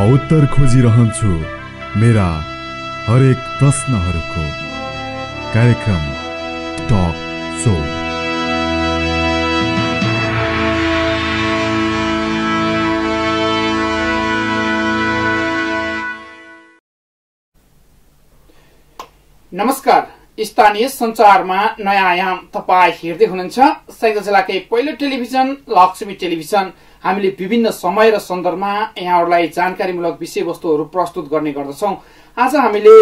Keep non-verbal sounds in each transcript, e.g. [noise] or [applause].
उत्तर खोजिरहन्छु मेरा हरेक प्रश्नहरूको कार्यक्रम टक सो। नमस्कार स्थानीय संचारमा नयाँ आयाम तपाईँ हेर्दै हुनुहुन्छ। सैगल जिल्लाकै पहिलो टेलिभिजन लक्ष्मी टेलिभिजन। हामीले विभिन्न समय र सन्दर्भमा यहाँहरूलाई जानकारीमूलक विषयवस्तुहरू प्रस्तुत गर्ने गर्दछौँ। आज हामीले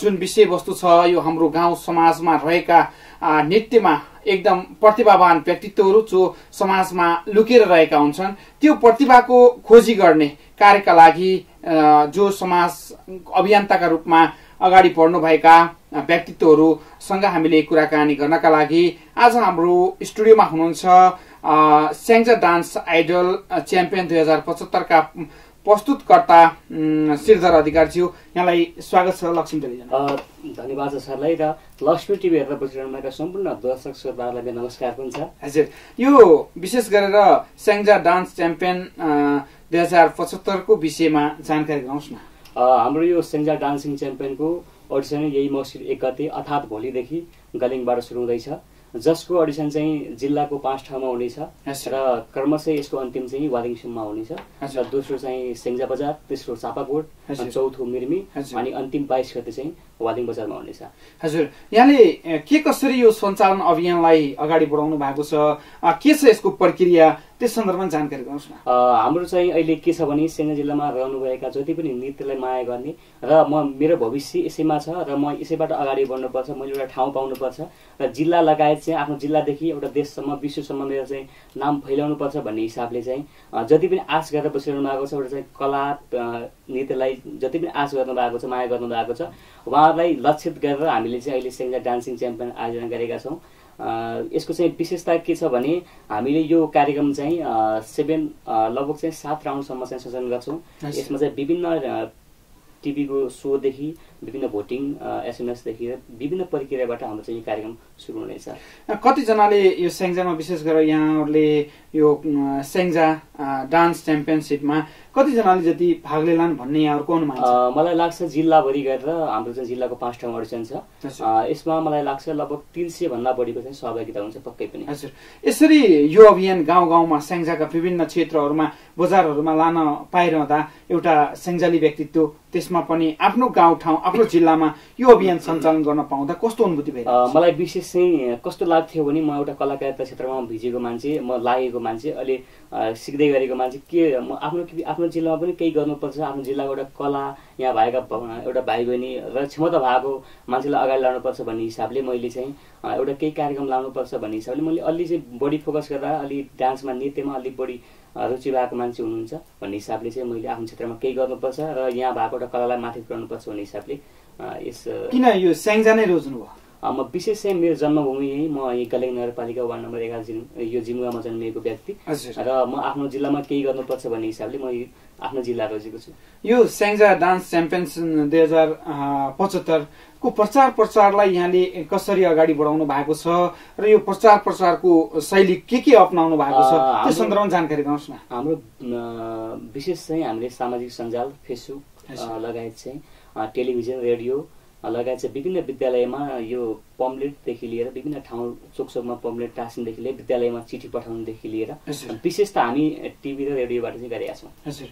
जुन विषयवस्तु छ यो हाम्रो गाउँ समाजमा रहेका नृत्यमा एकदम प्रतिभावान व्यक्तित्वहरू जो समाजमा लुकेर रहेका हुन्छन् त्यो प्रतिभाको खोजी गर्ने कार्यका लागि जो समाज अभियन्ताका रूपमा अगाडि बढ्नुभएका व्यक्तित्वहरूसँग हामीले कुराकानी गर्नका लागि आज हाम्रो स्टुडियोमा हुनुहुन्छ स्याङ्जा डान्स आइडल च्याम्पियन दुई हजार पचहत्तरका प्रस्तुतकर्ता श्रीधर अधिकारज्यू यहाँलाई स्वागत छ लक्ष्मी टेलिभिजन धन्यवाद छ सरलाई र लक्ष्मी टिभी हेरेर बसिरहनुभएका सम्पूर्ण दर्शक श्रोताहरूलाई मेरो नमस्कार पनि छ। हजुर। यो विशेष गरेर स्याङ्जा डान्स च्याम्पियन दुई हजार पचहत्तरको विषयमा जानकारी गराउनुहोस् न। हाम्रो यो सेन्जा डान्सिङ च्याम्पियनको अडिसन यही मसिर एक गते अर्थात् भोलिदेखि गलिङबाट सुरु हुँदैछ। जसको अडिसन चाहिँ जिल्लाको पाँच ठाउँमा हुनेछ। र क्रमशः यसको अन्तिम चाहिँ वालिङसम्ममा हुनेछ। र दोस्रो चाहिँ सेङ्जा बजार तेस्रो चापाकोट चौथो मिर्मी। अनि अन्तिम बाइस गते चाहिँ वालिङ बजारमा हुनेछ हजुर यहाँले के कसरी यो सञ्चालन अभियानलाई अगाडि बढाउनु भएको छ के छ यसको प्रक्रिया त्यस सन्दर्भमा जानकारी अ, हाम्रो चाहिँ अहिले के छ भने सेना जिल्लामा रहनुभएका जति पनि नृत्यलाई माया गर्ने र म मेरो भविष्य यसैमा छ र म यसैबाट अगाडि बढ्नुपर्छ मैले एउटा ठाउँ पाउनुपर्छ र जिल्ला लगायत चाहिँ आफ्नो जिल्लादेखि एउटा देशसम्म विश्वसम्म मेरो चाहिँ नाम फैलाउनुपर्छ भन्ने हिसाबले चाहिँ जति पनि आश गरेर बसिरहनु भएको छ एउटा चाहिँ कला नृत्यलाई जति पनि आश गर्नु भएको छ माया गर्नु भएको छ उहाँहरूलाई लक्षित गरेर हामीले चाहिँ अहिले सेङ्जा डान्सिङ च्याम्पियन आयोजना गरेका छौँ। यसको चाहिँ विशेषता के छ भने हामीले यो कार्यक्रम चाहिँ सेभेन लगभग चाहिँ सात राउन्डसम्म चाहिँ सञ्चालन गर्छौँ। यसमा चाहिँ विभिन्न टिभीको सोदेखि विभिन्न भोटिङ एसएमएसदेखि विभिन्न प्रक्रियाबाट हाम्रो चाहिँ यो कार्यक्रम सुरु हुनेछ। कतिजनाले यो स्याङ्जामा विशेष गरेर यहाँहरूले यो स्याङ्जा अ, डान्स च्याम्पियनसिपमा कतिजनाले जति भाग लिलान् भन्ने यहाँहरूको अनुमान मलाई लाग्छ जिल्लाभरि गरेर हाम्रो चाहिँ जिल्लाको पाँच ठाउँ अडिसन छ। यसमा मलाई लाग्छ लगभग तिन सय भन्दा बढीको चाहिँ सहभागिता हुन्छ पक्कै पनि। हजुर। यसरी यो अभियान गाउँ गाउँमा स्याङ्जाका विभिन्न क्षेत्रहरूमा बजारहरूमा लान पाइरहँदा एउटा स्याङ्जाली व्यक्तित्व त्यसमा पनि आफ्नो गाउँ ठाउँ आफ्नो जिल्लामा यो अभियान सञ्चालन गर्न पाउँदा कस्तो अनुभूति छ? मलाई विशेष चाहिँ कस्तो लाग्थ्यो भने म एउटा कलाकारिता क्षेत्रमा भिजेको मान्छे म लागेको मान्छे अहिले सिक्दै गरेको मान्छे के म आफ्नो आफ्नो जिल्लामा पनि केही गर्नुपर्छ आफ्नो जिल्लाको एउटा कला यहाँ भएका एउटा भाइ बहिनी र क्षमता भएको मान्छेलाई अगाडि लानुपर्छ भन्ने हिसाबले मैले चाहिँ एउटा केही कार्यक्रम लानुपर्छ भन्ने हिसाबले मैले अलि चाहिँ बढी फोकस गरेर अलि डान्समा नृत्यमा अलिक बढी रुचि भएको मान्छे हुनुहुन्छ भन्ने हिसाबले चाहिँ मैले आफ्नो क्षेत्रमा केही गर्नुपर्छ र यहाँ भएको एउटा कलालाई माथि पुऱ्याउनुपर्छ भन्ने हिसाबले यस किन यो स्याङ्जा नै रोज्नु भयो अ, म विशेष चाहिँ मेरो जन्मभूमि यही म यही कलेङ नगरपालिका वार्ड नम्बर एघार जिम यो जिमुवामा जन्मिएको व्यक्ति र म आफ्नो जिल्लामा केही गर्नुपर्छ भन्ने हिसाबले म आफ्नो जिल्ला रोजेको छु यो स्याङ्जा डान्स च्याम्पियन्स दुई हजार पचहत्तरको प्रचार प्रसारलाई यहाँले कसरी अगाडि बढाउनु भएको छ र यो प्रचार प्रसारको शैली के के अप्नाउनु भएको छ त्यो सन्दर्भमा जानकारी दिनुहोस् न हाम्रो विशेष चाहिँ हामीले सामाजिक सञ्जाल फेसबुक। लगायत चाहिँ टेलिभिजन रेडियो लगायत चाहिँ विभिन्न विद्यालयमा यो पम्पलेटदेखि लिएर विभिन्न ठाउँ चोकचोकमा पम्पलेट टाँसिनदेखि लिएर विद्यालयमा चिठी पठाउनुदेखि लिएर। विशेष त हामी टिभी र रेडियोबाट चाहिँ गरेका छौँ हजुर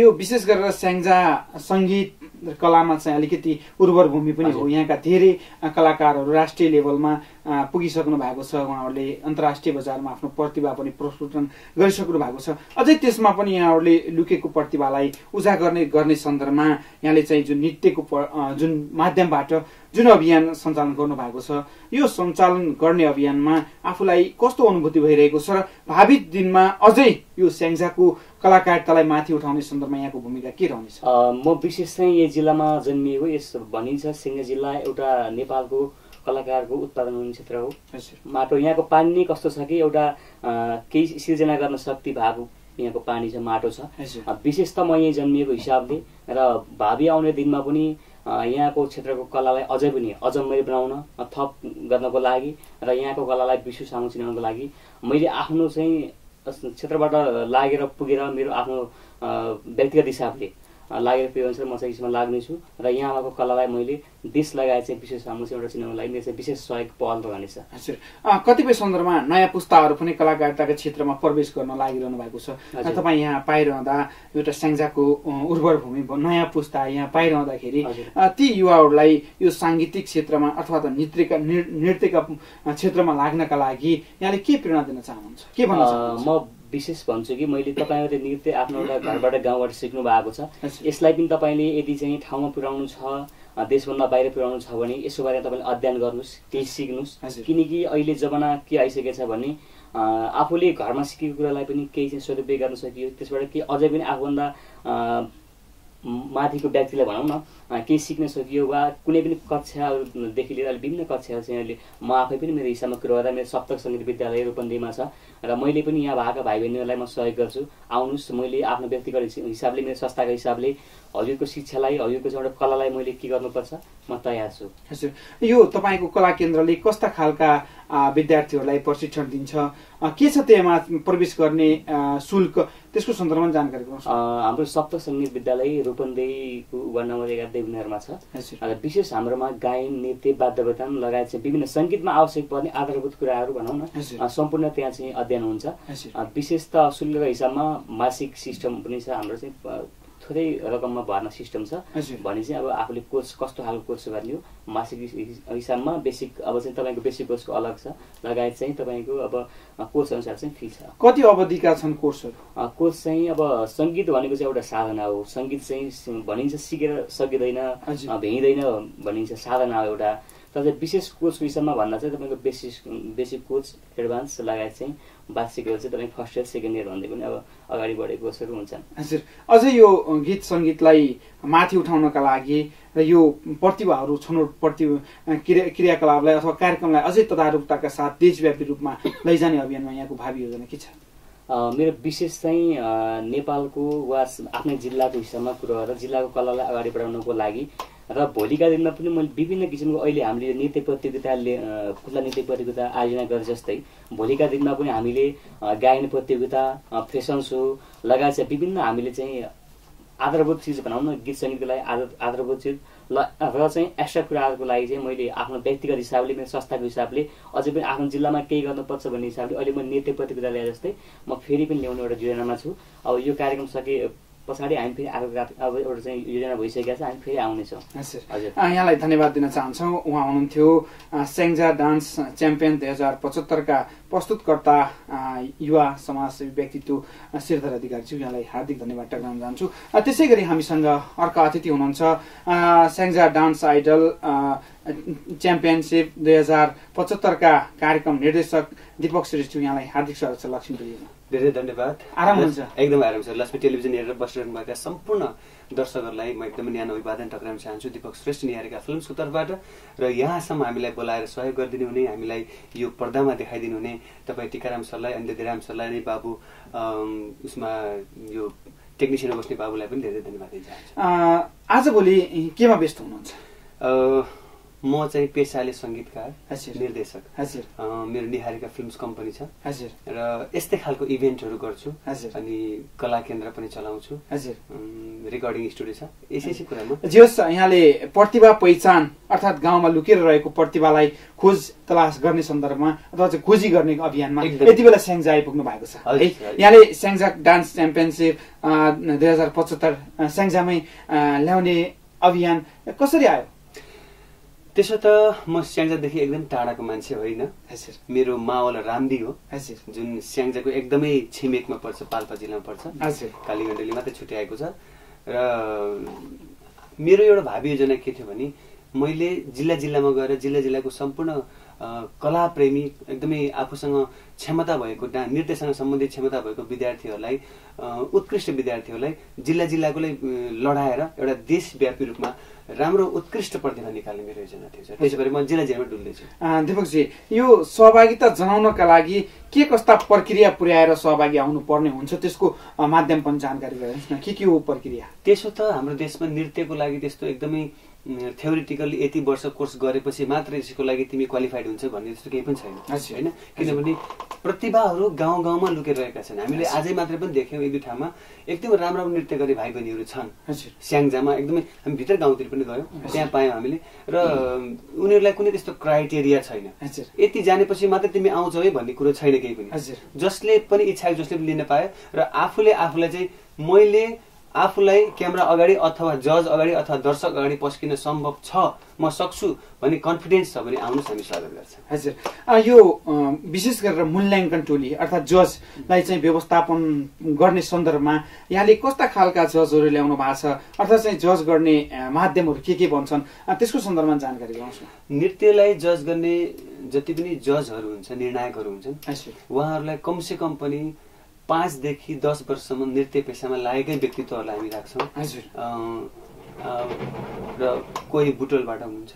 यो विशेष गरेर स्याङ्जा सङ्गीत कलामा चाहिँ अलिकति उर्वर भूमि पनि हो। यहाँका धेरै कलाकारहरू राष्ट्रिय लेभलमा पुगिसक्नु भएको छ। उहाँहरूले अन्तर्राष्ट्रिय बजारमा आफ्नो प्रतिभा पनि प्रस्फुटन गरिसक्नु भएको छ। अझै त्यसमा पनि यहाँहरूले लुकेको प्रतिभालाई उजागर गर्ने गर्ने सन्दर्भमा यहाँले चाहिँ जुन नृत्यको जुन माध्यमबाट जुन अभियान सञ्चालन गर्नु भएको छ यो सञ्चालन गर्ने अभियानमा आफूलाई कस्तो अनुभूति भइरहेको छ र भावी दिनमा अझै यो स्याङ्जाको कलाकारितालाई माथि उठाउने सन्दर्भमा यहाँको भूमिका के रहनेछ? म विशेष चाहिँ यही जिल्लामा जन्मिएको यस भनिन्छ सिङ्गे जिल्ला एउटा नेपालको कलाकारको उत्पादन हुने क्षेत्र हो। माटो यहाँको पानी नै कस्तो छ कि एउटा केही सिर्जना गर्न शक्ति भएको यहाँको पानी छ माटो छ। विशेष त म यहीँ जन्मिएको हिसाबले र भावी आउने दिनमा पनि यहाँको क्षेत्रको कलालाई अझै पनि अजम्मै बनाउन थप गर्नको लागि र यहाँको कलालाई विश्व सामु चिनाउनको लागि मैले आफ्नो चाहिँ क्षेत्रबाट लागेर पुगेर मेरो आफ्नो व्यक्तिगत हिसाबले। लागेर अनुसार म चाहिँ यसमा लाग्नेछु। र यहाँको कलालाई मैले देश लगायत चाहिँ विशेष हाम्रो चाहिँ एउटा चिनाउनको लागि मेरो चाहिँ विशेष सहयोग पहल रहनेछ कतिपय सन्दर्भमा नयाँ पुस्ताहरू पनि कलाकारिताको क्षेत्रमा प्रवेश गर्न लागिरहनु भएको छ। तपाईँ यहाँ पाइरहँदा एउटा स्याङ्जाको उर्वर भूमि नयाँ पुस्ता यहाँ पाइरहँदाखेरि ती युवाहरूलाई यो साङ्गीतिक क्षेत्रमा अथवा त नृत्यका नृत्यका क्षेत्रमा लाग्नका लागि यहाँले के प्रेरणा दिन चाहनुहुन्छ? के भन्न चाहनुहुन्छ म विशेष भन्छु कि मैले तपाईँहरूले नृत्य आफ्नो एउटा [coughs] घरबाट गाउँबाट सिक्नु भएको छ। यसलाई पनि तपाईँले यदि चाहिँ ठाउँमा पुर्याउनु छ देशभन्दा बाहिर पुर्याउनु छ भने यसो बारे तपाईँले अध्ययन गर्नुहोस् केही सिक्नुहोस्। किनकि अहिले जमाना के आइसकेको छ भने आफूले घरमा सिकेको कुरालाई पनि केही चाहिँ सदुपयोग गर्न सकियो त्यसबाट केही अझै पनि आफूभन्दा माथिको व्यक्तिलाई भनौँ न केही सिक्न सकियो वा कुनै पनि कक्षादेखि लिएर अहिले विभिन्न कक्षाहरू चाहिँ अहिले म आफै पनि मेरो हिसाबमा कुरा गर्दा मेरो सप्तक सङ्गीत विद्यालय रूपन्देहीमा छ र मैले पनि यहाँ भएका भाइ बहिनीहरूलाई म सहयोग गर्छु। आउनुहोस् मैले आफ्नो व्यक्तिगत हिस- हिसाबले मेरो संस्थाको हिसाबले हजुरको शिक्षालाई हजुरको चाहिँ एउटा कलालाई मैले के गर्नुपर्छ? म तयार छु। हजुर। यो तपाईँको कला केन्द्रले कस्ता खालका विद्यार्थीहरूलाई प्रशिक्षण दिन्छ? के छ त्यहाँ प्रवेश गर्ने शुल्क? त्यसको सन्दर्भमा जानकारी हाम्रो सप्तक सङ्गीत विद्यालय रूपन्देहीको वार्ड नम्बर एघार देवनगरमा छ। विशेष हाम्रोमा गायन नृत्य वाद्यवतन लगायत चाहिँ विभिन्न सङ्गीतमा आवश्यक पर्ने आधारभूत कुराहरू भनौँ न सम्पूर्ण त्यहाँ चाहिँ अध्ययन हुन्छ। विशेष त शुल्कको हिसाबमा मासिक सिस्टम पनि छ हाम्रो चाहिँ थोरै रकममा भर्न सिस्टम छ। भने चाहिँ अब आफूले कोर्स कस्तो खालको कोर्स गर्ने हो मासिक हिस- हिस- हिसाबमा बेसिक अब चाहिँ तपाईँको बेसिक कोर्सको अलग छ। लगायत चाहिँ तपाईँको अब कोर्स अनुसार चाहिँ फी छ। कति अवधिका छन् कोर्सहरू? कोर्स चाहिँ अब सङ्गीत भनेको चाहिँ एउटा साधना हो। सङ्गीत चाहिँ भनिन्छ सिकेर सकिँदैन भ्याइँदैन भनिन्छ साधना हो एउटा। तर चाहिँ विशेष कोर्सको हिसाबमा भन्दा चाहिँ तपाईँको बेसिक बेसिक कोर्स एडभान्स लगायत चाहिँ वार्षिकहरू चाहिँ तपाईँ फर्स्ट इयर सेकेन्ड इयर भन्दै पनि अब अगाडि बढेको कोर्सहरू हुन्छन्। हजुर। अझै यो गीत सङ्गीतलाई माथि उठाउनका लागि र यो प्रतिभाहरू छनौट प्रति क्रिया क्रियाकलापलाई अथवा कार्यक्रमलाई अझै तदारुकताका साथ देशव्यापी रूपमा लैजाने अभियानमा यहाँको भावी योजना के छ? मेरो विशेष चाहिँ नेपालको वा आफ्नै जिल्लाको हिसाबमा कुरो गरेर जिल्लाको कलालाई अगाडि बढाउनको लागि र भोलिका दिनमा पनि मैले विभिन्न किसिमको अहिले हामीले नृत्य प्रतियोगिताले खुल्ला नृत्य प्रतियोगिता आयोजना गरे जस्तै भोलिका दिनमा पनि हामीले गायन प्रतियोगिता फेसन सो लगायत चाहिँ विभिन्न हामीले चाहिँ आधारभूत चिज भनौँ न गीत सङ्गीतको लागि आधार आधारभूत चिज ल र चाहिँ एक्स्ट्रा कुराहरूको लागि चाहिँ मैले आफ्नो व्यक्तिगत हिसाबले मेरो संस्थाको हिसाबले अझै पनि आफ्नो जिल्लामा केही गर्नुपर्छ भन्ने हिसाबले अहिले म नृत्य प्रतियोगिता ल्याए जस्तै म फेरि पनि ल्याउने एउटा योजनामा छु। अब यो कार्यक्रम सके पछाडि हामी फेरि गा- अब एउटा चाहिँ योजना भइसकेको छ हामी फेरि आउनेछौँ। हजुर। यहाँलाई धन्यवाद दिन चाहन्छौँ। उहाँ हुनुहुन्थ्यो स्याङ्जा डान्स च्याम्पियन दुई हजार पचहत्तरका प्रस्तुतकर्ता युवा समाजसेवी व्यक्तित्व श्रीधर अधिकारीज्यू। यहाँलाई हार्दिक धन्यवाद टक्राउन चाहन्छु त्यसै गरी हामीसँग अर्का अतिथि हुनुहुन्छ स्याङ्जा डान्स आइडल च्याम्पियनसिप दुई हजार पचहत्तरका कार्यक्रम निर्देशक दिपक श्रेष्ठ यहाँलाई हार्दिक स्वागत छ लक्ष्मी धेरै धन्यवाद। आराम हुनुहुन्छ? एकदम आराम छ। लक्ष्मी टेलिभिजन हेरेर बसिरहनुभएका सम्पूर्ण दर्शकहरूलाई म एकदमै न्यानो अभिवादन टक्राउन चाहन्छु। दिपक श्रेष्ठ निहारेका फिल्मको तर्फबाट र यहाँसम्म हामीलाई बोलाएर सहयोग गरिदिनु हुने हामीलाई यो पर्दामा देखाइदिनु हुने। तपाईँ टिकाराम सरलाई अनि धेरैराम सरलाई अनि बाबु उसमा यो टेक्निसियनमा बस्ने बाबुलाई पनि धेरै धन्यवाद दिन चाहन्छु। आजभोलि केमा व्यस्त हुनुहुन्छ? म चाहिँ पेसाले सङ्गीतकार निर्देशक। हजुर। मेरो निहारेका फिल्म्स कम्पनी छ। हजुर। र यस्तै खालको इभेन्टहरू गर्छु। हजुर। अनि कला केन्द्र पनि चलाउँछु। हजुर। रेकर्डिङ स्टुडियो छ। यसै कुरामा। जे होस् यहाँले प्रतिभा पहिचान अर्थात् गाउँमा लुकेर रहेको प्रतिभालाई खोज तलास गर्ने सन्दर्भमा अथवा चाहिँ खोजी गर्ने अभियानमा। यति बेला स्याङ्जा आइपुग्नु भएको छ। है। यहाँले स्याङ्जा डान्स च्याम्पियनसिप दुई हजार पचहत्तर स्याङ्जामै ल्याउने अभियान कसरी आयो? त्यसो त म स्याङ्जादेखि एकदम टाढाको मान्छे होइन। हजुर। मेरो मावल रामदी हो। हजुर। जुन स्याङ्जाको एकदमै छिमेकमा पर्छ पाल्पा जिल्लामा पर्छ। हजुर। कालीगण्डली मात्रै छुट्याएको छ। र मेरो एउटा भावी योजना के थियो भने मैले जिल्ला जिल्लामा गएर जिल्ला जिल्लाको सम्पूर्ण कला प्रेमी एकदमै आफूसँग क्षमता भएको डा नृत्यसँग सम्बन्धित क्षमता भएको विद्यार्थीहरूलाई उत्कृष्ट विद्यार्थीहरूलाई जिल्ला जिल्लाकोलाई लडाएर एउटा देशव्यापी रूपमा राम्रो उत्कृष्ट प्रतिभा निकाल्ने मेरो योजना थियो। त्यसै गरी म जिल्ला जिल्लामा डुल्दैछु दिपकजी यो सहभागिता जनाउनका लागि के कस्ता प्रक्रिया पुर्याएर सहभागी आउनु पर्ने हुन्छ त्यसको माध्यम पनि जानकारी गराइदिनुहोस् न। के के हो प्रक्रिया? त्यसो त हाम्रो देशमा नृत्यको लागि त्यस्तो एकदमै थ्योरिटिकली यति वर्ष कोर्स गरेपछि मात्र यसको लागि तिमी क्वालिफाइड हुन्छ भन्ने त्यस्तो केही पनि छैन। होइन? किनभने प्रतिभाहरू गाउँ गाउँमा लुकेर रहेका छन्। हामीले आजै मात्रै पनि देख्यौँ एक दुई ठाउँमा। एकदमै राम्रो राम्रो नृत्य गर्ने भाइ बहिनीहरू छन् स्याङ्जामा एकदमै हामी भित्र गाउँतिर पनि गयौँ। त्यहाँ पायौँ हामीले। र उनीहरूलाई कुनै त्यस्तो क्राइटेरिया छैन। यति जानेपछि मात्रै तिमी आउँछौ है भन्ने कुरो छैन केही पनि। जसले पनि इच्छा जसले पनि लिन पायो। र आफूले आफूलाई चाहिँ मैले आफूलाई क्यामेरा अगाडि अथवा जज अगाडि अथवा दर्शक अगाडि पस्किन सम्भव छ म सक्छु भन्ने कन्फिडेन्स छ भने आउनुहोस् हामी स्वागत गर्छौँ। हजुर। यो विशेष गरेर मूल्याङ्कन टोली अर्थात् जजलाई चाहिँ व्यवस्थापन गर्ने सन्दर्भमा यहाँले कस्ता खालका जजहरू ल्याउनु भएको छ? अर्थात् चाहिँ जज गर्ने माध्यमहरू के के भन्छन्? त्यसको सन्दर्भमा जानकारी गराउँछु नृत्यलाई जज गर्ने जति पनि जजहरू हुन्छ निर्णायकहरू हुन्छन् उहाँहरूलाई कमसे कम पनि पाँचदेखि दस वर्षसम्म नृत्य पेसामा लागेकै व्यक्तित्वहरूलाई हामी राख्छौँ। र कोही बुटोलबाट हुनुहुन्छ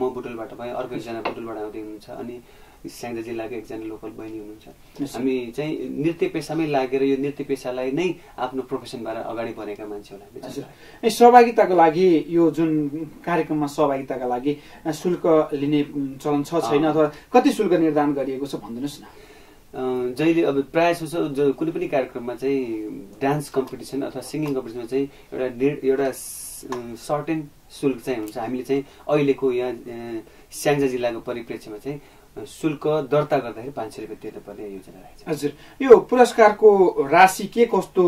म बुटोलबाट भएँ अर्को एकजना बुटोलबाट आउँदै हुनुहुन्छ अनि स्याङ्जा जिल्लाको एकजना लोकल बहिनी हुनुहुन्छ। हामी चाहिँ नृत्य पेसामै लागेर यो नृत्य पेसालाई नै आफ्नो प्रोफेसन भएर अगाडि बढेका मान्छेहरूलाई हामी सहभागिताको लागि यो जुन कार्यक्रममा सहभागिताका लागि शुल्क लिने चलन छ छैन। अथवा कति शुल्क निर्धारण गरिएको छ भनिदिनुहोस् न। जहिले अब प्रायः जसो कुनै पनि कार्यक्रममा चाहिँ डान्स कम्पिटिसन अथवा सिङ्गिङ कम्पिटिसनमा चाहिँ एउटा एउटा सर्टेन शुल्क चाहिँ हुन्छ। हामीले चाहिँ अहिलेको यहाँ स्याङ्जा जिल्लाको परिप्रेक्ष्यमा चाहिँ शुल्क दर्ता गर्दाखेरि पाँच सय रुपियाँ तिर्नुपर्ने योजना राखेको छ। हजुर। यो पुरस्कारको राशि के कस्तो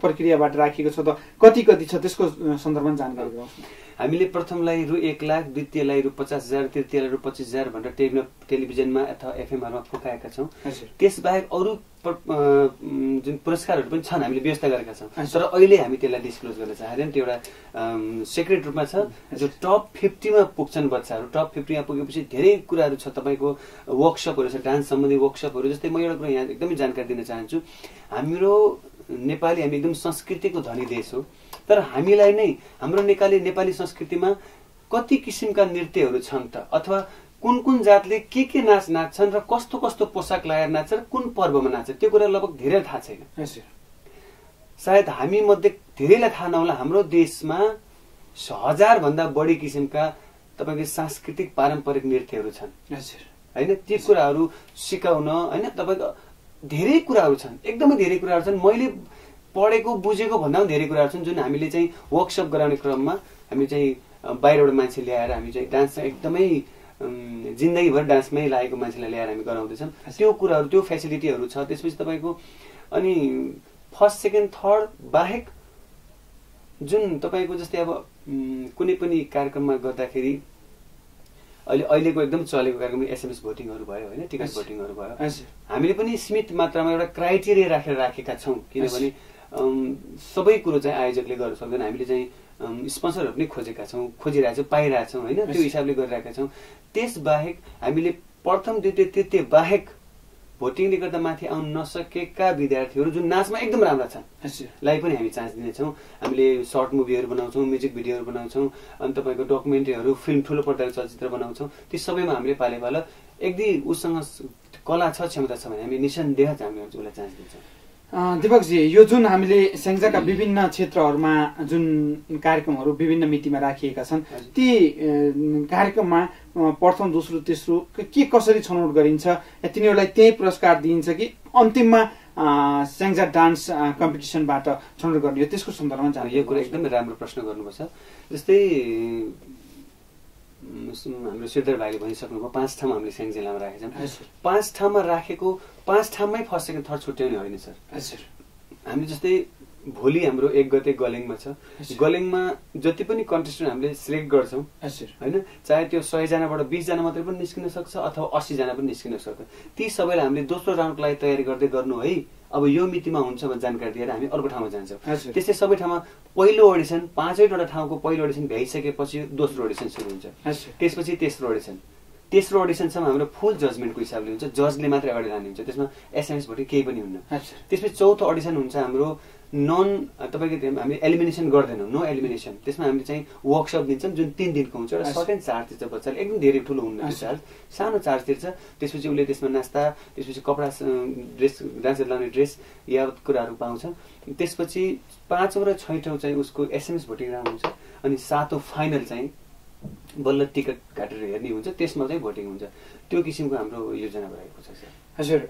प्रक्रियाबाट राखिएको छ त? कति कति छ त्यसको सन्दर्भमा जानकारी गराउँछु। हामीले प्रथमलाई रु एक लाख द्वितीयलाई रु पचास हजार तृतीयलाई रु पच्चिस हजार भनेर टेलिभि टेलिभिजनमा अथवा एफएमआरमा फुकाएका छौँ। त्यसबाहेक अरू जुन पुरस्कारहरू पनि छन् हामीले व्यवस्था गरेका छौँ। तर अहिले हामी त्यसलाई डिस्क्लोज गर्न चाहेनौँ त्यो एउटा सेक्रेट रूपमा छ। जो टप फिफ्टीमा पुग्छन् बच्चाहरू टप फिफ्टीमा पुगेपछि धेरै कुराहरू छ। तपाईँको वर्कसपहरू छ डान्स सम्बन्धी वर्कसपहरू जस्तै म एउटा कुरा यहाँ एकदमै जानकारी दिन चाहन्छु। हाम्रो नेपाली हामी एकदम संस्कृतिको धनी देश हो। तर हामीलाई नै हाम्रो नेपाली नेपाली संस्कृतिमा कति किसिमका नृत्यहरू छन् त? अथवा कुन कुन जातले के के नाच नाच्छन् र कस्तो कस्तो पोसाक लगाएर नाच्छन् र कुन पर्वमा नाच्छन्? त्यो कुरा लगभग धेरै थाहा छैन। सायद हामी मध्ये धेरैलाई थाहा नहोला हाम्रो देशमा हजार भन्दा बढी किसिमका तपाईँको सांस्कृतिक पारम्परिक नृत्यहरू छन्। हजुर होइन? ती कुराहरू सिकाउन होइन? तपाईँको धेरै कुराहरू छन्। एकदमै धेरै कुराहरू छन्। मैले पढेको बुझेको भन्दा पनि धेरै कुराहरू छन् जुन हामीले चाहिँ वर्कसप गराउने क्रममा हामी चाहिँ बाहिरबाट मान्छे ल्याएर हामी चाहिँ डान्स एकदमै जिन्दगीभर डान्समै लागेको मान्छेलाई ल्याएर हामी गराउँदैछौँ त्यो कुराहरू त्यो फेसिलिटीहरू छ। त्यसपछि तपाईँको अनि फर्स्ट सेकेन्ड थर्ड बाहेक जुन तपाईँको जस्तै अब कुनै पनि कार्यक्रममा गर्दाखेरि अहिले अहिलेको एकदम चलेको कार्यक्रम एसएमएस भोटिङहरू भयो होइन टिकट। भोटिङहरू भयो। हामीले पनि सीमित मात्रामा एउटा क्राइटेरिया राखेर राखेका छौँ। किनभने सबै कुरो चाहिँ आयोजकले गर्न सक्दैन। हामीले चाहिँ स्पोन्सरहरू पनि खोजेका छौँ खोजिरहेका छौँ पाइरहेका छौँ होइन? त्यो। हिसाबले गरिरहेका छौँ। त्यसबाहेक हामीले प्रथम द्वितीय तृतीय बाहेक भोटिङले गर्दा माथि आउन नसकेका विद्यार्थीहरू जुन नाचमा एकदम राम्रा छन् लाई पनि हामी चान्स दिनेछौँ। हामीले सर्ट मुभीहरू बनाउँछौँ म्युजिक भिडियोहरू बनाउँछौँ अनि तपाईँको डकुमेन्ट्रीहरू फिल्म ठुलो पर्दाको चलचित्र बनाउँछौँ। ती सबैमा हामीले पाले पालो यदि उसँग कला छ क्षमता छ भने हामी निसन्देह हामी उसलाई चान्स दिन्छौँ। दिपकजी यो जुन हामीले स्याङ्जाका विभिन्न क्षेत्रहरूमा जुन कार्यक्रमहरू विभिन्न मितिमा राखिएका छन्। ती कार्यक्रममा प्रथम दोस्रो तेस्रो क- कसरी छनौट गरिन्छ या तिनीहरूलाई त्यही पुरस्कार दिइन्छ कि अन्तिममा स्याङ्जा डान्स कम्पिटिसनबाट छनौट गर्ने हो त्यसको सन्दर्भमा यो कुरा। एकदमै राम्रो प्रश्न गर्नुपर्छ जस्तै हाम्रो सिद्धर भाइले भनिसक्नुभयो पाँच ठाउँमा हामीले स्याङ जिल्लामा राखेका छौँ। पाँच ठाउँमा राखेको पाँच ठाउँमै फर्स्ट सेकेन्ड थर्ड छुट्याउने होइन सर। हजुर। हामी जस्तै भोलि हाम्रो एक गते गलेङमा छ। गलेङमा जति पनि कन्टेस्टेन्ट हामीले सिलेक्ट गर्छौँ होइन चाहे त्यो सयजनाबाट बिसजना मात्रै पनि निस्किन सक्छ अथवा अस्सीजना पनि निस्किन सक्छ। ती सबैलाई हामीले दोस्रो राउन्डको लागि तयारी गर्दै गर्नु है। अब यो मितिमा हुन्छ भनेर जानकारी दिएर हामी अर्को ठाउँमा जान्छौँ। त्यस्तै सबै ठाउँमा पहिलो अडिसन पाँचैवटा ठाउँको पहिलो अडिसन भ्याइसकेपछि दोस्रो अडिसन सुरु हुन्छ। त्यसपछि तेस्रो अडिसन तेस्रो अडिसनसम्म हाम्रो फुल जजमेन्टको हिसाबले हुन्छ। जजले मात्रै अगाडि लाने हुन्छ। त्यसमा एसएमएस भोटे केही पनि हुन्न। त्यसपछि चौथो अडिसन हुन्छ हाम्रो नन तपाईँको त्यो हामी एलिमिनेसन गर्दैनौँ नो एलिमिनेसन त्यसमा हामीले चाहिँ वर्कसप दिन्छौँ जुन तिन दिनको हुन्छ एउटा हजुर। सर्टेन चार्ज तिर्छ बच्चाले एकदम धेरै ठुलो हुन्न त्यो हजुर। चार्ज सानो चार्ज तिर्छ त्यसपछि उसले त्यसमा नास्ता त्यसपछि कपडा ड्रेस डान्सर लाउने ड्रेस या कुराहरू पाउँछ त्यसपछि पाँचौँ र छैठौँ चाहिँ उसको एसएमएस भोटिङ राउन्ड हुन्छ अनि सातौँ फाइनल चाहिँ बल्ल टिकट काटेर हेर्ने हुन्छ त्यसमा चाहिँ भोटिङ हुन्छ। त्यो किसिमको हाम्रो योजना रहेको छ सर। हजुर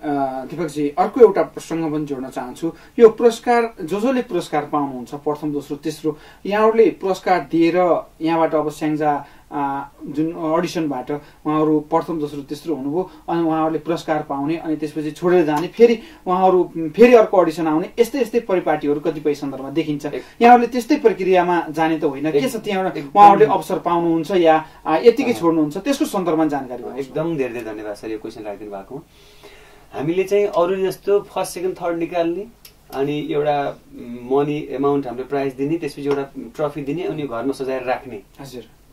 दिपकजी अर्को एउटा प्रसङ्ग पनि जोड्न चाहन्छु। यो पुरस्कार जो जसले पुरस्कार पाउनुहुन्छ प्रथम दोस्रो तेस्रो यहाँहरूले पुरस्कार दिएर यहाँबाट अब स्याङ्जा जुन अडिसनबाट उहाँहरू प्रथम दोस्रो तेस्रो हुनुभयो अनि उहाँहरूले पुरस्कार पाउने अनि त्यसपछि छोडेर जाने फेरि उहाँहरू फेरि अर्को अडिसन आउने यस्तै यस्तै परिपाटीहरू कतिपय सन्दर्भमा देखिन्छ। यहाँहरूले त्यस्तै प्रक्रियामा जाने त होइन। के छ त्यहाँबाट एकदम- उहाँहरूले अवसर पाउनुहुन्छ या अ, यत्तिकै छोड्नुहुन्छ? त्यसको सन्दर्भमा जानकारी। एकदम धेरै धेरै धन्यवाद सर यो क्वेसन राखिदिनु भएको। हामीले चाहिँ अरू जस्तो फर्स्ट सेकेन्ड थर्ड निकाल्ने अनि एउटा मनी एमाउन्ट हाम्रो प्राइज दिने त्यसपछि एउटा ट्रफी दिने अनि घरमा सजाएर राख्ने। हजुर।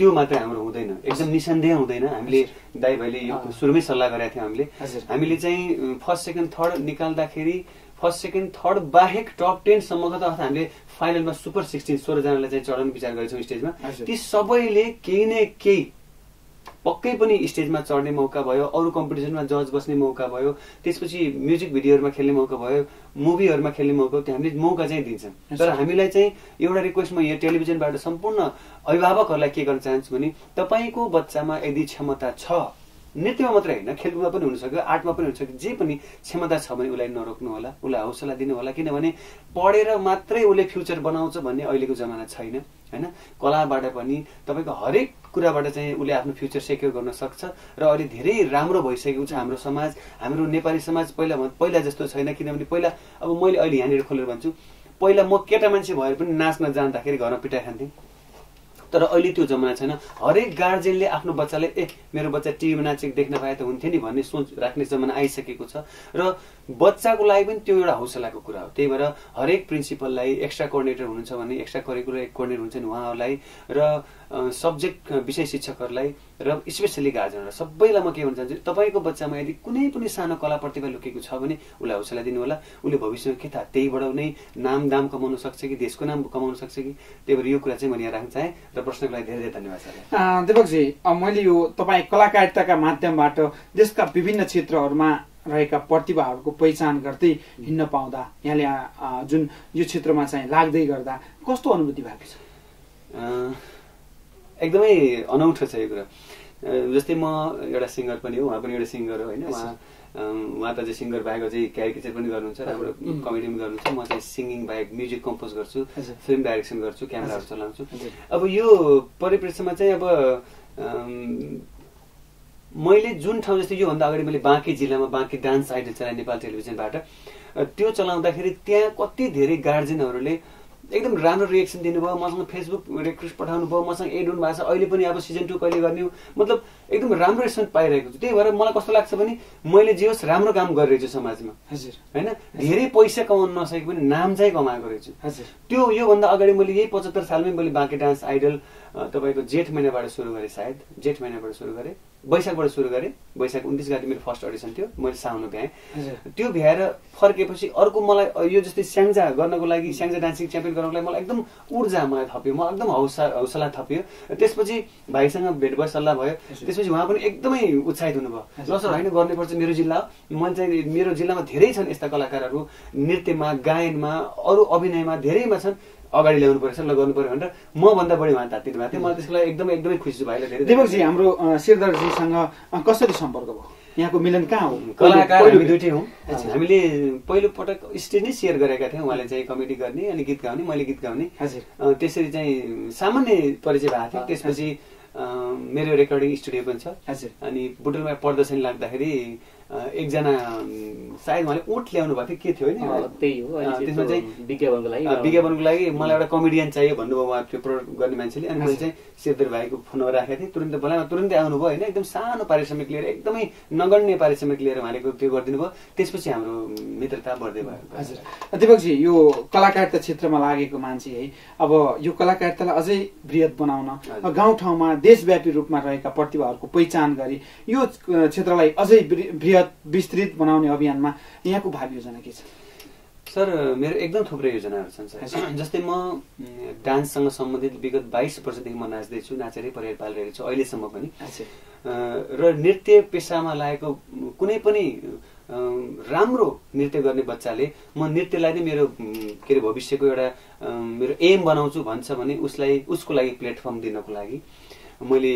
त्यो मात्रै हाम्रो हुँदैन एकदम निसन्देह हुँदैन हामीले दाइ भाइले यो। सुरुमै सल्लाह गरेका थियौँ हामीले। हामीले चाहिँ फर्स्ट सेकेन्ड थर्ड निकाल्दाखेरि फर्स्ट सेकेन्ड थर्ड बाहेक टप टेनसम्मको त अर्थात् हामीले फाइनलमा सुपर सिक्सटिन सोह्रजनालाई चाहिँ चढाउने विचार गरेछौँ स्टेजमा। ती सबैले केही न केही पक्कै पनि स्टेजमा चढ्ने मौका भयो अरू कम्पिटिसनमा जज बस्ने मौका भयो त्यसपछि म्युजिक भिडियोहरूमा खेल्ने मौका भयो मुभीहरूमा खेल्ने मौका त्यो हामीले मौका चाहिँ दिन्छौँ तर। हामीलाई चाहिँ एउटा रिक्वेस्ट म यहाँ टेलिभिजनबाट सम्पूर्ण अभिभावकहरूलाई के गर्न चाहन्छु भने तपाईँको बच्चामा यदि क्षमता छ नृत्यमा मात्रै होइन खेलकुदमा पनि हुनसक्यो आर्टमा पनि हुनसक्यो जे पनि क्षमता छ भने उसलाई नरोक्नु होला उसलाई हौसला दिनु होला किनभने पढेर मात्रै उसले फ्युचर बनाउँछ भन्ने अहिलेको जमाना छैन होइन? कलाबाट पनि तपाईँको हरेक कुराबाट चाहिँ उसले आफ्नो फ्युचर सेक्योर गर्न सक्छ र अहिले धेरै राम्रो भइसकेको छ हाम्रो समाज हाम्रो नेपाली समाज पहिला पहिला जस्तो छैन किनभने पहिला अब मैले अहिले यहाँनिर खोलेर भन्छु पहिला म केटा मान्छे भएर पनि नाच्न जाँदाखेरि घरमा पिटाइ खान्थेँ। तर अहिले त्यो जमाना छैन। हरेक गार्जेनले आफ्नो बच्चाले ए मेरो बच्चा टिभीमा नाचेको देख्न पाए त हुन्थ्यो नि भन्ने सोच राख्ने जमाना आइसकेको छ। र बच्चाको लागि पनि त्यो एउटा हौसलाको कुरा हो। त्यही भएर हरेक प्रिन्सिपललाई एक्स्ट्रा कोअर्डिनेटर हुनुहुन्छ भने एक्स्ट्रा करिकुलर कोअर्डिनेटर हुन्छ नि उहाँहरूलाई। र सब्जेक्ट विषय शिक्षकहरूलाई र स्पेसली गार्जेनहरूलाई सबैलाई म के भन्न चाहन्छु तपाईँको बच्चामा यदि कुनै पनि सानो कला प्रतिभा लुकेको छ भने उसलाई हौसला दिनु होला उसले भविष्यमा के थाहा त्यहीबाट नै नाम दाम कमाउन सक्छ कि देशको नाम कमाउन सक्छ कि? त्यही भएर यो कुरा चाहिँ मैले यहाँ राख्न चाहेँ र प्रश्नको लागि धेरै धेरै धन्यवाद अ, दिपकजी मैले यो तपाईँ कलाकारिताका माध्यमबाट देशका विभिन्न क्षेत्रहरूमा रहेका प्रतिभाहरूको पहिचान गर्दै हिँड्न पाउँदा यहाँले जुन यो क्षेत्रमा चाहिँ लाग्दै गर्दा कस्तो अनुभूति भएको छ? एकदमै अनौठो छ यो कुरा जस्तै म एउटा सिङ्गर पनि हो उहाँ पनि एउटा सिङ्गर हो होइन उहाँ उहाँ त चाहिँ सिङ्गर बाहेक चाहिँ क्यारिकेचर पनि गर्नुहुन्छ राम्रो. कमेडी पनि गर्नुहुन्छ म चाहिँ सिङ्गिङ बाहेक म्युजिक कम्पोज गर्छु। फिल्म डाइरेक्सन गर्छु क्यामेराहरू। चलाउँछु। अब यो परिप्रेक्ष्यमा चाहिँ अब मैले जुन ठाउँ जस्तै योभन्दा अगाडि मैले बाँकी जिल्लामा बाँकी डान्स आइडल चलाएँ नेपाल टेलिभिजनबाट त्यो चलाउँदाखेरि त्यहाँ कति धेरै गार्जेनहरूले एकदम राम्रो रिएक्सन दिनुभयो मसँग फेसबुक रिक्वेस्ट पठाउनु भयो मसँग एड हुनु भएको छ। अहिले पनि अब सिजन टू कहिले गर्ने हो? मतलब एकदम राम्रो रेस्पोन्स पाइरहेको छु। त्यही भएर मलाई कस्तो लाग्छ भने मैले जे होस् राम्रो काम गरिरहेको छु समाजमा। हजुर। होइन? धेरै पैसा कमाउनु नसके पनि नाम चाहिँ कमाएको रहेछु। हजुर। त्यो योभन्दा अगाडि मैले यही पचहत्तर सालमै मैले बाँकी डान्स आइडल तपाईँको जेठ महिनाबाट सुरु गरेँ सायद। जेठ महिनाबाट सुरु गरेँ। वैशाखबाट सुरु गरेँ। वैशाख उन्तिस गति मेरो फर्स्ट अडिसन थियो। मैले साउन भ्याएँ। त्यो भ्याएर फर्केपछि अर्को मलाई यो जस्तै स्याङ्जा गर्नको लागि स्याङ्जा डान्सिङ च्याम्पियन गर्नको लागि मलाई एकदम ऊर्जा मलाई थप्यो। मलाई एकदम हौसा हौसला थप्यो। त्यसपछि भाइसँग भेट भयो। सल्लाह भयो त्यसपछि उहाँ पनि एकदमै उत्साहित हुनुभयो। ल सर होइन गर्नुपर्छ मेरो जिल्ला। मैले चाहिँ मेरो जिल्लामा धेरै छन् यस्ता कलाकारहरू। नृत्यमा गायनमा अरू अभिनयमा धेरैमा छन्। अगाडि ल्याउनु पर्छ ल गर्नु पर्यो भनेर मभन्दा बढी उहाँ तात्तिनु भएको थियो। मलाई त्यसको लागि एकदमै एकदमै खुसी छु भाइलाई धेरै दिपकजी हाम्रो अ, कसरी सम्पर्क भयो? यहाँको मिलन कहाँ हो? कलाकार पहिलो- हामी दुइटै हौँ। हामीले पहिलो पटक स्टेज नै सेयर गरेका थियौँ। उहाँले चाहिँ कमेडी गर्ने अनि गीत गाउने मैले गीत गाउने। हजुर। त्यसरी चाहिँ सामान्य परिचय भएको थियो। त्यसपछि मेरो रेकर्डिङ स्टुडियो पनि छ। हजुर। अनि बुटुलमा प्रदर्शनी लाग्दाखेरि एकजना सायद उहाँले ओट ल्याउनु भएको थियो। के थियो होइन? त्यही हो। त्यसमा चाहिँ विज्ञापनको लागि विज्ञापनको लागि मलाई एउटा कमेडियन चाहियो भन्नुभयो उहाँ त्यो प्रडक्ट गर्ने मान्छेले। अनि मैले। चाहिँ शेरदर भाइको फोनमा राखेको थिएँ। तुरन्त बोलामा तुरन्तै आउनुभयो होइन? एकदम सानो पारिश्रमिक लिएर एकदमै नगण्य पारिश्रमिक लिएर उहाँले त्यो गरिदिनु भयो त्यसपछि हाम्रो मित्रता बढ्दै भयो हजुर। दिपकजी यो कलाकारिता क्षेत्रमा लागेको मान्छे है अब यो कलाकारितालाई अझै वृहत बनाउन। गाउँठाउँमा देशव्यापी रूपमा रहेका प्रतिभाहरूको पहिचान गरी यो क्षेत्रलाई अझै वृ- वृहत विस्तृत बनाउने अभियानमा यहाँको भावी योजना के छ? सर मेरो एकदम थुप्रै योजनाहरू छन् सर। जस्तै म डान्ससँग सम्बन्धित विगत बाइस वर्षदेखि म नाच्दैछु नाचेरै परिवार पालिरहेको छु अहिलेसम्म पनि। र नृत्य पेसामा लागेको कुनै पनि राम्रो नृत्य गर्ने बच्चाले म नृत्यलाई नै मेरो के अरे भविष्यको एउटा मेरो एम बनाउँछु भन्छ भने उसलाई उसको लागि प्लेटफर्म दिनको लागि। मैले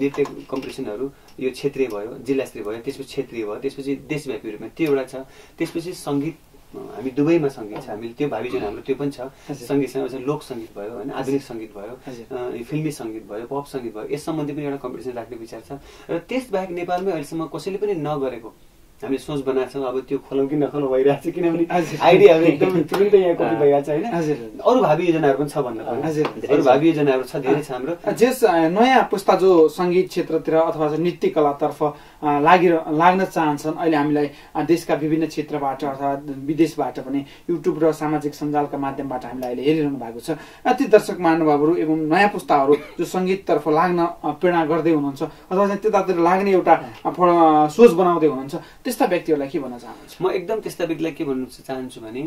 नृत्य कम्पिटिसनहरू यो क्षेत्रीय भयो जिल्ला स्तरीय भयो त्यसपछि क्षेत्रीय भयो त्यसपछि देशव्यापी रूपमा त्यो एउटा छ। त्यसपछि सङ्गीत हामी दुवैमा सङ्गीत छ। हामीले त्यो भावी जुन हाम्रो त्यो पनि छ। सङ्गीतसँग लोक सङ्गीत भयो होइन आधुनिक सङ्गीत भयो फिल्मी सङ्गीत भयो पप सङ्गीत भयो यस सम्बन्धी पनि एउटा कम्पिटिसन राख्ने विचार छ। र त्यसबाहेक नेपालमै अहिलेसम्म कसैले पनि नगरेको हामीले सोच बनाएको छौँ अब त्यो खोलौँ कि नखोलौँ भइरहेको छ किनभने। आइडियाहरू एकदम तुरुन्तै यहाँ कपी भइहाल्छ होइन? हजुर। अरू भावी योजनाहरू पनि छ भन्नु अरू भावी योजनाहरू छ धेरै छ हाम्रो। जेस नयाँ पुस्ता जो सङ्गीत क्षेत्रतिर अथवा नृत्य कलातर्फ अ, लागि लाग्न चाहन्छन् अहिले हामीलाई देशका विभिन्न क्षेत्रबाट अथवा विदेशबाट पनि युट्युब र सामाजिक सञ्जालका माध्यमबाट हामीलाई अहिले हेरिरहनु भएको छ। ती दर्शक महानुभावहरू एवं नयाँ पुस्ताहरू जो सङ्गीततर्फ लाग्न प्रेरणा गर्दै हुनुहुन्छ अथवा त्यतातिर लाग्ने एउटा सोच बनाउँदै हुनुहुन्छ त्यस्ता व्यक्तिहरूलाई के भन्न चाहनुहुन्छ? म एकदम त्यस्ता व्यक्तिलाई के भन्नु चाहन्छु भने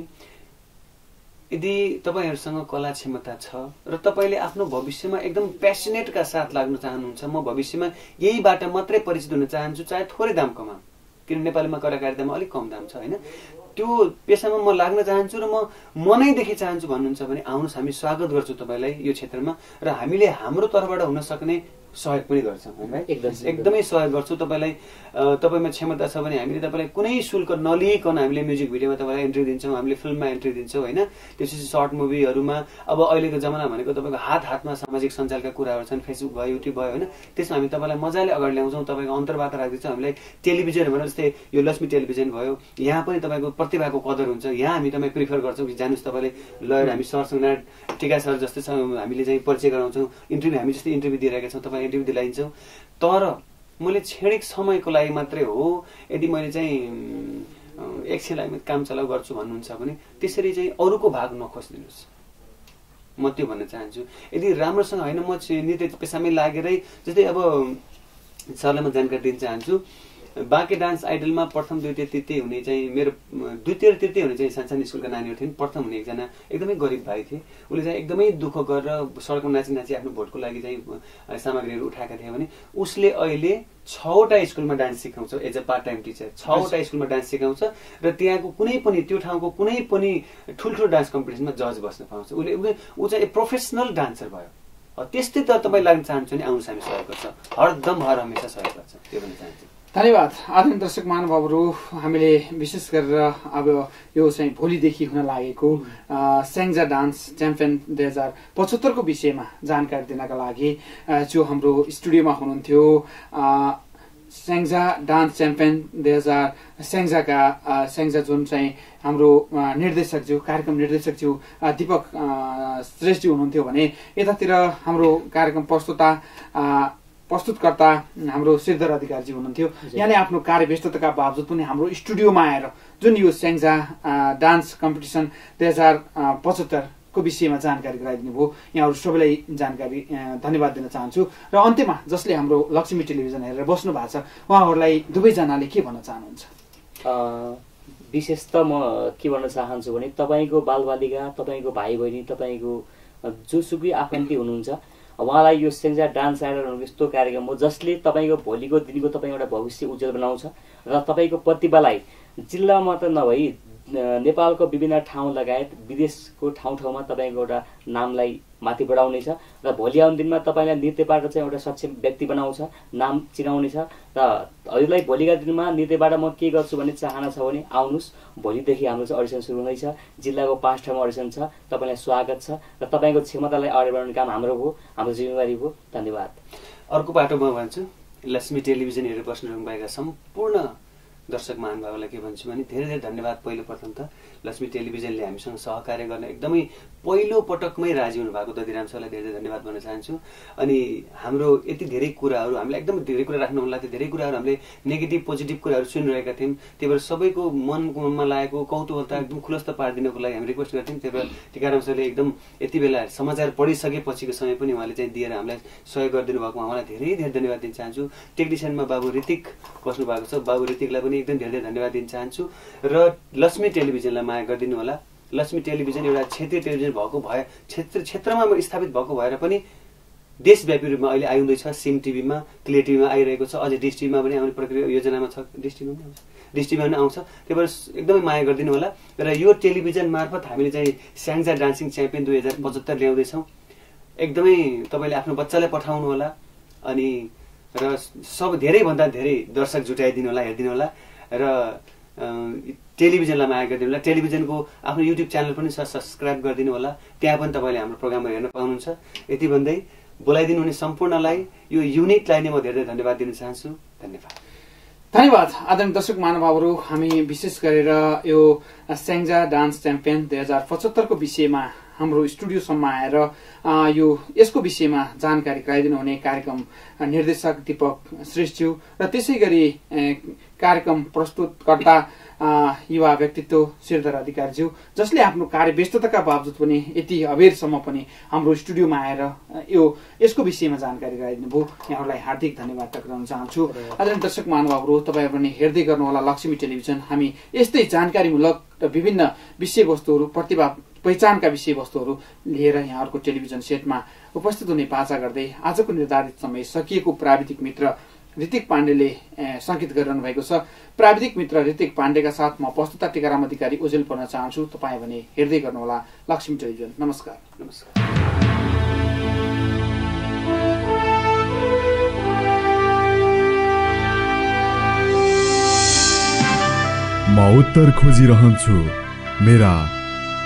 यदि तपाईँहरूसँग कला क्षमता छ र तपाईँले आफ्नो भविष्यमा एकदम प्यासनेटका साथ लाग्न चाहनुहुन्छ म भविष्यमा यहीबाट मात्रै परिचित हुन चाहन्छु चाहे थोरै दाम कमाऊँ। किन नेपालीमा कलाकारितामा अलिक कम दाम छ होइन? त्यो पेसामा म लाग्न चाहन्छु र म मनैदेखि चाहन्छु भन्नुहुन्छ भने आउनुहोस् हामी स्वागत गर्छौँ तपाईँलाई यो क्षेत्रमा र हामीले हाम्रो तर्फबाट हुन सक्ने सहयोग पनि गर्छौँ भाइ? एकदम, सहयोग गर्छौँ। तपाईँलाई तपाईँमा क्षमता छ भने हामीले तपाईँलाई कुनै शुल्क नलिइकन हामीले म्युजिक भिडियोमा तपाईँलाई एन्ट्री दिन्छौँ हामीले फिल्ममा एन्ट्री दिन्छौँ होइन? त्यसपछि सर्ट मुभीहरूमा अब अहिलेको जमाना भनेको तपाईँको हात हातमा सामाजिक सञ्जालका कुराहरू छन् फेसबुक भयो युट्युब भयो होइन? त्यसमा हामी तपाईँलाई मजाले अगाडि ल्याउँछौँ तपाईँको अन्तर्वार्ता राखिदिन्छौँ हामीलाई टेलिभिजन भनेर जस्तै यो लक्ष्मी टेलिभिजन भयो यहाँ पनि तपाईँको प्रतिभाको कदर हुन्छ। यहाँ हामी तपाईँ प्रिफर गर्छौँ कि जानुहोस् तपाईँले ल हामी सरसँग टिका सर जस्तै छ हामीले चाहिँ परिचय गराउँछौँ। इन्टरभ्यू हामी जस्तै इन्टरभ्यू दिइरहेका छौँ तपाईँ इन्टरभ्यू दिलाइन्छौँ तर मैले क्षणिक समयको लागि मात्रै हो यदि मैले चाहिँ एकछिन लागि काम चलाउ गर्छु भन्नुहुन्छ भने त्यसरी चाहिँ अरूको भाग नखोजिदिनुहोस्। म त्यो भन्न चाहन्छु। यदि राम्रोसँग होइन म नृत्य पेसामै लागेरै जस्तै अब सरलाई म जानकारी दिन चाहन्छु बाँके डान्स आइडलमा प्रथम द्वितीय तृतीय हुने चाहिँ मेरो द्वितीय र तृतीय हुने चाहिँ सानसानो स्कुलका नानीहरू थिइन्। प्रथम हुने एकजना एकदमै गरिब भाइ थिए। उसले चाहिँ एकदमै दुःख गरेर सडकमा नाची नाची आफ्नो भोटको लागि चाहिँ सामग्रीहरू उठाएका थिए भने उसले अहिले छवटा स्कुलमा डान्स सिकाउँछ as a part time teacher. छवटा स्कुलमा डान्स सिकाउँछ र त्यहाँको कुनै पनि त्यो ठाउँको कुनै पनि ठुल्ठुलो डान्स कम्पिटिसनमा जज बस्न पाउँछ। उसले ऊ चाहिँ प्रोफेसनल डान्सर भयो। त्यस्तै त तपाईँ लाग्न चाहन्छु भने आउनुहोस् हामी सहयोग गर्छ। हरदम हर हमेसा सहयोग गर्छ। त्यो भन्न चाहन्छु। धन्यवाद। आदरणीय दर्शक महानुभावहरू हामीले विशेष गरेर अब यो चाहिँ भोलिदेखि हुन लागेको स्याङ्जा डान्स च्याम्पियन दुई हजार पचहत्तरको विषयमा जानकारी दिनका लागि जो हाम्रो स्टुडियोमा हुनुहुन्थ्यो स्याङ्जा डान्स च्याम्पियन दुई हजार स्याङ्जाका स्याङ्जा जुन चाहिँ हाम्रो निर्देशकज्यू कार्यक्रम निर्देशकज्यू अ, दिपक श्रेष्ठजी हुनुहुन्थ्यो भने यतातिर हाम्रो कार्यक्रम प्रस्तुता प्रस्तुतकर्ता हाम्रो श्रीधर अधिकारीजी हुनुहुन्थ्यो। यहाँले आफ्नो कार्य व्यस्तताका बावजुद पनि हाम्रो स्टुडियोमा आएर जुन यो स्याङ्जा डान्स कम्पिटिसन दुई हजार पचहत्तरको विषयमा जानकारी गराइदिनु भयो यहाँहरू सबैलाई जानकारी धन्यवाद दिन चाहन्छु। र अन्त्यमा जसले हाम्रो लक्ष्मी टेलिभिजन हेरेर बस्नु भएको छ उहाँहरूलाई दुवैजनाले के भन्न चाहनुहुन्छ? विशेष त म के भन्न चाहन्छु भने तपाईँको बालबालिका तपाईँको भाइ बहिनी तपाईँको जोसुकै आफन्ती हुनुहुन्छ। उहाँलाई यो सेन्जा डान्स आइडल यस्तो कार्यक्रम हो जसले तपाईँको भोलिको दिनको तपाईँ एउटा भविष्य उज्जवल बनाउँछ र तपाईँको प्रतिभालाई जिल्ला मात्र नभई नेपालको विभिन्न ठाउँ लगायत विदेशको ठाउँ ठाउँमा तपाईँको एउटा नामलाई माथि बढाउनेछ र भोलि आउने दिनमा तपाईँलाई नृत्यबाट चाहिँ एउटा सक्षम व्यक्ति बनाउँछ नाम चिनाउनेछ र हजुरलाई भोलिका दिनमा नृत्यबाट म के गर्छु भन्ने चाहना छ भने आउनुहोस्। भोलिदेखि हाम्रो चाहिँ अडिसन सुरु हुँदैछ जिल्लाको पाँच ठाउँमा अडिसन छ तपाईँलाई स्वागत छ र तपाईँको क्षमतालाई अगाडि बढाउने काम हाम्रो हो हाम्रो जिम्मेवारी हो। धन्यवाद। अर्को बाटो म भन्छु लक्ष्मी टेलिभिजन हेरेर बस्नु भएका सम्पूर्ण दर्शक महानुभावलाई के भन्छु भने धेरै धेरै धन्यवाद पहिलो प्रथम त। लक्ष्मी टेलिभिजनले हामीसँग सहकार्य गर्न एकदमै पहिलो पटकमै राजी हुनुभएको दधिराम सरलाई धेरै धेरै धन्यवाद भन्न चाहन्छु। अनि हाम्रो यति धेरै कुराहरू हामीलाई एकदम धेरै कुरा राख्नु मन लाग्थ्यो धेरै कुराहरू हामीले नेगेटिभ पोजिटिभ कुराहरू सुनिरहेका थियौँ। त्यही भएर सबैको मनमा लागेको कौतूहलता एकदम खुलस्त पारिदिनको लागि हामी रिक्वेस्ट गर्थ्यौँ। त्यही भएर टिकाराम सरले एकदम यति बेला समाचार पढिसकेपछिको समय पनि उहाँले चाहिँ दिएर हामीलाई सहयोग गरिदिनु भएको उहाँलाई धेरै धेरै धन्यवाद दिन चाहन्छु। टेक्निसियनमा बाबु ऋतिक बस्नु भएको छ। बाबु ऋतिकलाई पनि एकदम धेरै धन्यवाद दिन चाहन्छु। र लक्ष्मी टेलिभिजनलाई माया गरिदिनु होला। लक्ष्मी टेलिभिजन एउटा क्षेत्रीय टेलिभिजन भएको भए क्षेत्र क्षेत्रमा स्थापित भएको भएर पनि देशव्यापी रूपमा अहिले आउँदैछ सिम टिभीमा क्लियर टिभीमा आइरहेको छ। अझै डिस टिभीमा पनि आउने प्रक्रिया योजनामा छ। डिस टिभीमा पनि आउँछ। डिस टिभीमा पनि आउँछ। त्यही भएर एकदमै माया गरिदिनु होला। र यो टेलिभिजन मार्फत हामीले चाहिँ स्याङ्जा डान्सिङ च्याम्पियन दुई हजार पचहत्तर ल्याउँदैछौँ। एकदमै तपाईँले आफ्नो बच्चालाई पठाउनु होला। अनि र सब धेरैभन्दा धेरै दर्शक जुटाइदिनु होला हेरिदिनु होला र टेलिभिजनलाई माया गरिदिनु होला। टेलिभिजनको आफ्नो युट्युब च्यानल पनि छ सब्सक्राइब गरिदिनु होला। त्यहाँ पनि तपाईँले हाम्रो प्रोग्रामहरू हेर्न पाउनुहुन्छ। यति भन्दै बोलाइदिनु हुने सम्पूर्णलाई यो युनिटलाई नै म धेरै धन्यवाद दिन चाहन्छु। धन्यवाद। धन्यवाद। आदरणीय दर्शक महानुभावहरू हामी विशेष गरेर यो स्याङ्जा डान्स च्याम्पियन दुई हजार पचहत्तरको विषयमा हाम्रो स्टुडियोसम्म आएर यो यसको विषयमा जानकारी गराइदिनु हुने कार्यक्रम निर्देशक दीपक श्रेष्ठज्यू र त्यसै गरी कार्यक्रम प्रस्तुतकर्ता युवा व्यक्तित्व श्रीधर अधिकारीज्यू जसले आफ्नो कार्य व्यस्तताका बावजुद पनि यति अबेरसम्म पनि हाम्रो स्टुडियोमा आएर यो यसको विषयमा जानकारी गराइदिनु भयो यहाँहरूलाई हार्दिक धन्यवाद टक्राउन चाहन्छु। आदरणीय दर्शक महानुभावहरू तपाईँहरू पनि हेर्दै गर्नुहोला लक्ष्मी टेलिभिजन। हामी यस्तै जानकारीमूलक र विभिन्न विषयवस्तुहरू प्रतिभा पहिचानका विषयवस्तुहरू लिएर यहाँहरूको टेलिभिजन सेटमा उपस्थित हुने बाचा गर्दै आजको निर्धारित समय सकिएको प्राविधिक मित्र ऋतिक पाण्डेले सङ्केत गरिरहनु भएको छ। प्राविधिक मित्र ऋतिक पाण्डेका साथ म प्रस्तुता टिकाराम अधिकारी ओजेल पर्न चाहन्छु। तपाईँ भने हेर्दै गर्नुहोला लक्ष्मी टेलिभिजन। नमस्कार। नमस्कार। म उत्तर खोजिरहन्छु। मेरा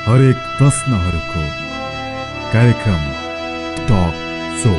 हरेक प्रश्नहरूको कार्यक्रम टक सो